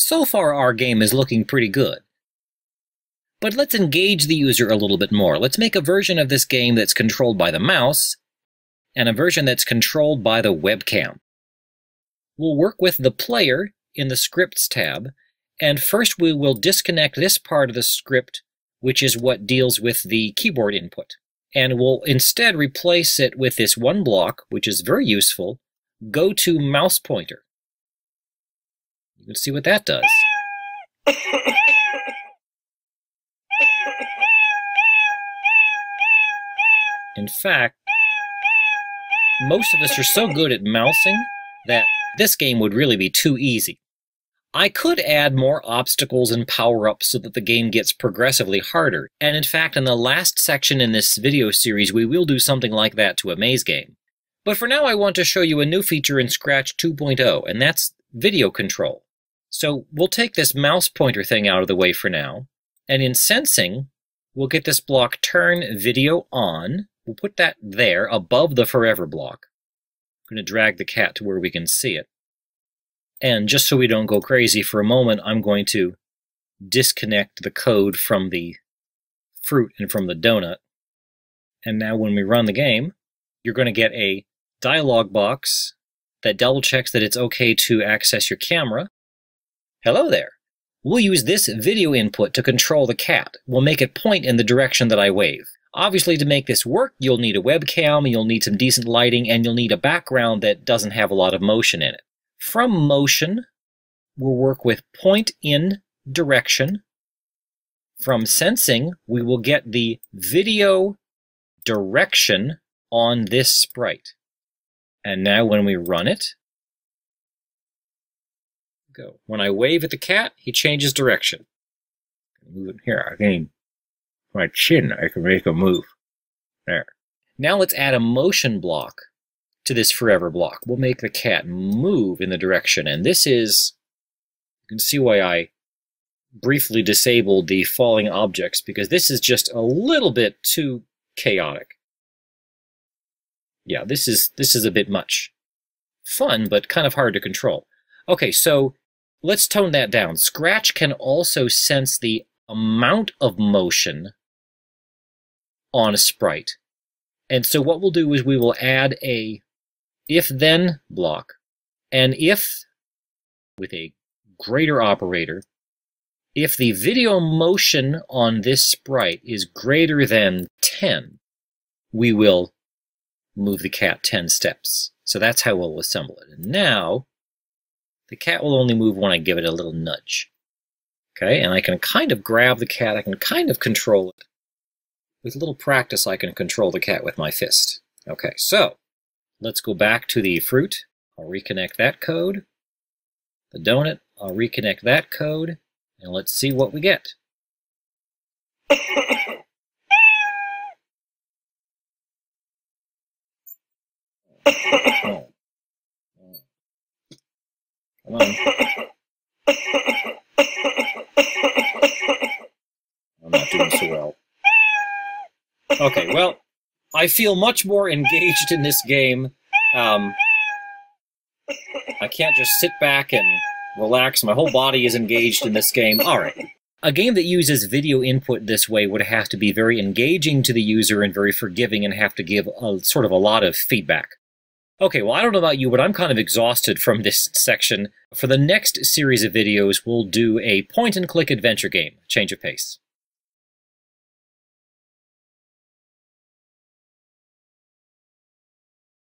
So far our game is looking pretty good. But let's engage the user a little bit more. Let's make a version of this game that's controlled by the mouse, and a version that's controlled by the webcam. We'll work with the player in the Scripts tab, and first we will disconnect this part of the script, which is what deals with the keyboard input. And we'll instead replace it with this one block, which is very useful, go to mouse pointer. Can see what that does. In fact, most of us are so good at mousing that this game would really be too easy. I could add more obstacles and power-ups so that the game gets progressively harder, and in fact in the last section in this video series we will do something like that to a maze game. But for now I want to show you a new feature in Scratch 2.0, and that's video control. So we'll take this mouse pointer thing out of the way for now, and in sensing, we'll get this block turn video on, We'll put that there above the forever block. I'm going to drag the cat to where we can see it. And just so we don't go crazy for a moment, I'm going to disconnect the code from the fruit and from the donut. And now when we run the game, you're going to get a dialog box that double checks that it's okay to access your camera. Hello there. We'll use this video input to control the cat. We'll make it point in the direction that I wave. Obviously, to make this work, you'll need a webcam, you'll need some decent lighting, and you'll need a background that doesn't have a lot of motion in it. From motion, we'll work with point in direction. From sensing, we will get the video direction on this sprite. And now when we run it, go. When I wave at the cat, he changes direction. Move it here. Again, my chin, I can make a move. There. Now let's add a motion block to this forever block. We'll make the cat move in the direction, and this is, you can see why I briefly disabled the falling objects, because this is just a little bit too chaotic. Yeah, this is, this is a bit much. Fun, but kind of hard to control. Okay, so let's tone that down. Scratch can also sense the amount of motion on a sprite. And so what we'll do is we will add a if-then block. And if, with a greater operator, if the video motion on this sprite is greater than 10, we will move the cat 10 steps. So that's how we'll assemble it. And now, the cat will only move when I give it a little nudge. Okay, and I can kind of grab the cat, I can kind of control it. With a little practice, I can control the cat with my fist. Okay, so let's go back to the fruit. I'll reconnect that code. The donut, I'll reconnect that code, and let's see what we get. Oh. On. I'm not doing so well. Okay, well, I feel much more engaged in this game. Um, I can't just sit back and relax. My whole body is engaged in this game. All right. A game that uses video input this way would have to be very engaging to the user and very forgiving and have to give a, sort of a lot of feedback. Okay, well, I don't know about you, but I'm kind of exhausted from this section. For the next series of videos, we'll do a point-and-click adventure game, Change of Pace.